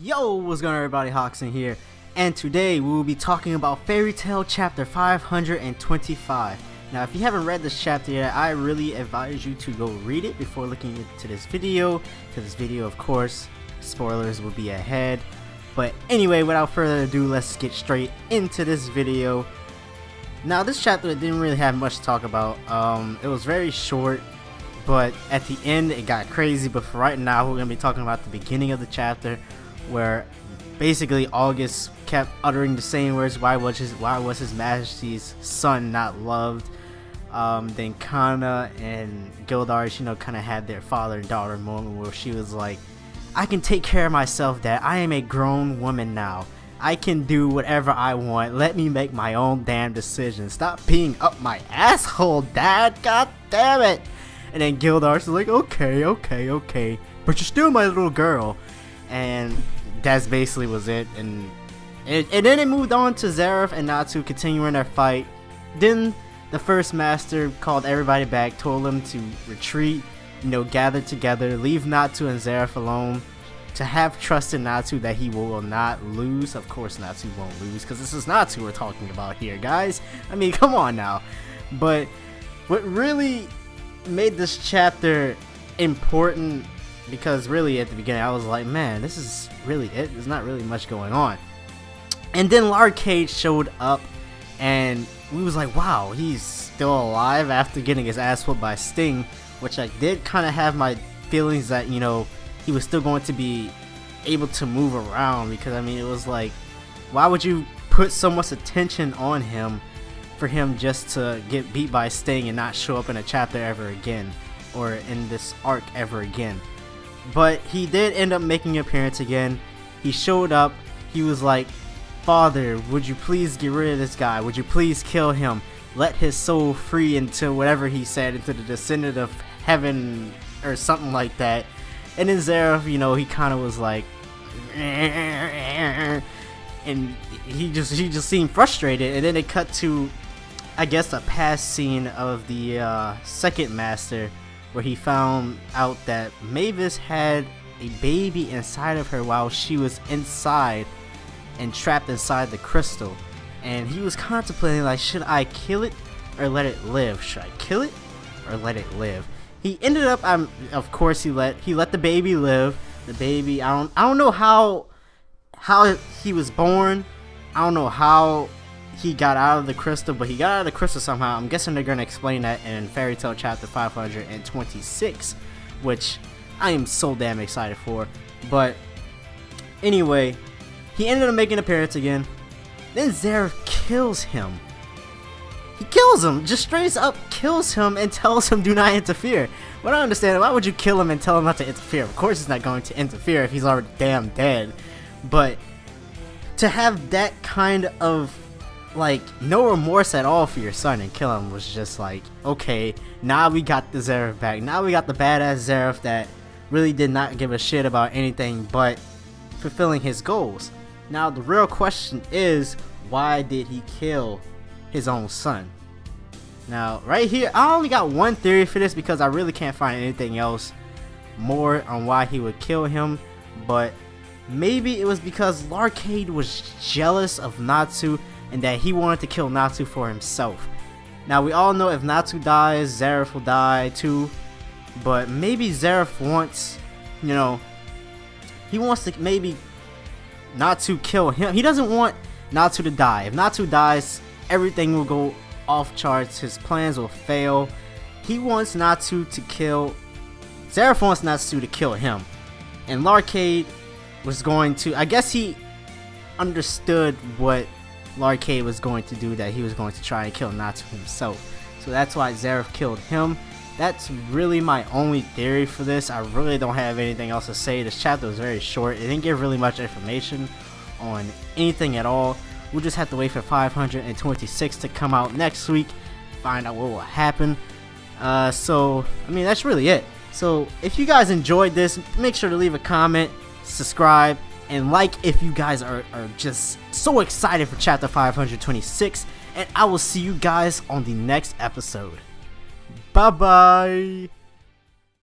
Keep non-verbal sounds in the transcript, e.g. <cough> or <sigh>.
Yo, what's going on everybody, Hoxen here, and today we will be talking about Fairy Tail Chapter 525. Now, if you haven't read this chapter yet, I really advise you to go read it before looking into this video, because this video, of course, spoilers will be ahead. But anyway, without further ado, let's get straight into this video. Now, this chapter didn't really have much to talk about. Um, it was very short, but at the end it got crazy. But for right now, we're going to be talking about the beginning of the chapter, where basically August kept uttering the same words. Why was his Why was His Majesty's son not loved? Um, then Cana and Gildarts, you know, kind of had their father and daughter moment where she was like, "I can take care of myself, Dad. I am a grown woman now. I can do whatever I want. Let me make my own damn decision. Stop being up my asshole, Dad. God damn it!" And then Gildarts is like, "Okay, okay, okay, but you're still my little girl." And that's basically was it. And and, and then it moved on to Zeref and Natsu continuing their fight. Then the first master called everybody back, told them to retreat, you know, gather together, leave Natsu and Zeref alone, to have trust in Natsu that he will not lose. Of course, Natsu won't lose because this is Natsu we're talking about here, guys. I mean, <laughs> come on now. But what really made this chapter important because really at the beginning I was like, man, this is really it. There's not really much going on. And then Larcade showed up and we was like, wow, he's still alive after getting his ass whooped by Sting, which I did kind of have my feelings that, you know, he was still going to be able to move around because I mean, it was like, why would you put so much attention on him for him just to get beat by Sting and not show up in a chapter ever again or in this arc ever again? But he did end up making an appearance again. He showed up. He was like, Father, would you please get rid of this guy? Would you please kill him? Let his soul free into whatever he said, into the descendant of heaven or something like that. And then Zeref, you know, he kind of was like, and he just he just seemed frustrated. And then it cut to, I guess, a past scene of the uh, second master, where he found out that Mavis had a baby inside of her while she was inside and trapped inside the crystal. And he was contemplating like, should I kill it or let it live? Should I kill it or let it live? He ended up, um, of course, he let he let the baby live. The baby, I don't, I don't know how how he was born. I don't know how he got out of the crystal, but he got out of the crystal somehow. I'm guessing they're gonna explain that in Fairy Tail chapter 526, which I am so damn excited for. But anyway, he ended up making an appearance again. Then Zeref kills him. He kills him, just straight up kills him and <laughs> tells him do not interfere. What I understand, why would you kill him and tell him not to interfere? Of course he's not going to interfere if he's already damn dead. But to have that kind of like no remorse at all for your son and kill him was just like okay now we got the Zeref back now we got the badass Zeref that really did not give a shit about anything but fulfilling his goals now the real question is why did he kill his own son now right here I only got one theory for this because I really can't find anything else more on why he would kill him but maybe it was because Larcade was jealous of Natsu and that he wanted to kill Natsu for himself. Now we all know if Natsu dies, Zeref will die too, but maybe Zeref wants, you know, he wants to maybe Natsu kill him. He doesn't want Natsu to die. If Natsu dies, everything will go off charts. His plans will fail. He wants Natsu to kill. Zeref wants Natsu to kill him, and Larcade was going to. I guess he understood what Larcade was going to do that he was going to try and kill Natsu himself. So that's why Zeref killed him. That's really my only theory for this. I really don't have anything else to say. This chapter was very short. It didn't give really much information on anything at all. We'll just have to wait for 526 to come out next week. Find out what will happen. Uh, so, I mean, that's really it. So, if you guys enjoyed this, make sure to leave a comment, subscribe, and like if you guys are, are just so excited for chapter 526 and I will see you guys on the next episode. Bye bye.